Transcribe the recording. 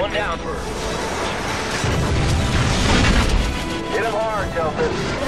one down. Hit him hard, Delta.